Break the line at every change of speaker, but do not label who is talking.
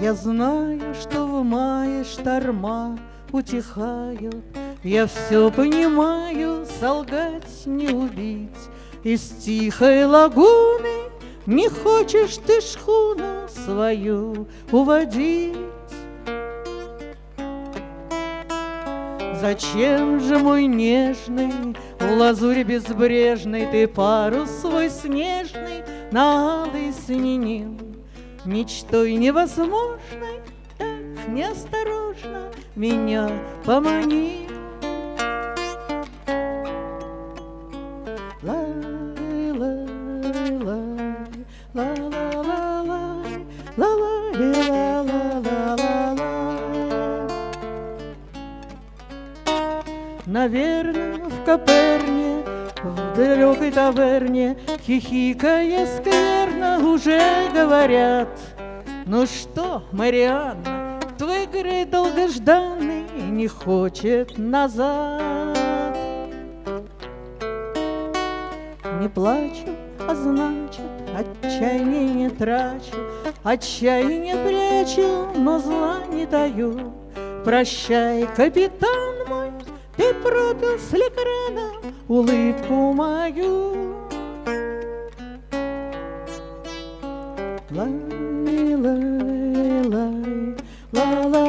Я знаю, что в мае шторма утихают, Я все понимаю, солгать не убить. Из тихой лагуны не хочешь ты шхуну свою уводить. Зачем же, мой нежный, в лазуре безбрежной Ты парус свой снежный на алый сменил? Мечтой невозможной так неосторожно Меня поманил. Наверное, в Коперне, в далекой таверне, Хихикая скверно уже говорят. Ну что, Марианна, твой Грей долгожданный Не хочет назад. Не плачу, а значит, отчаяние не трачу, Отчаяние прячу, но зла не даю. Прощай, капитан мой, ты пропил с лекрена улыбку мою. la la la la la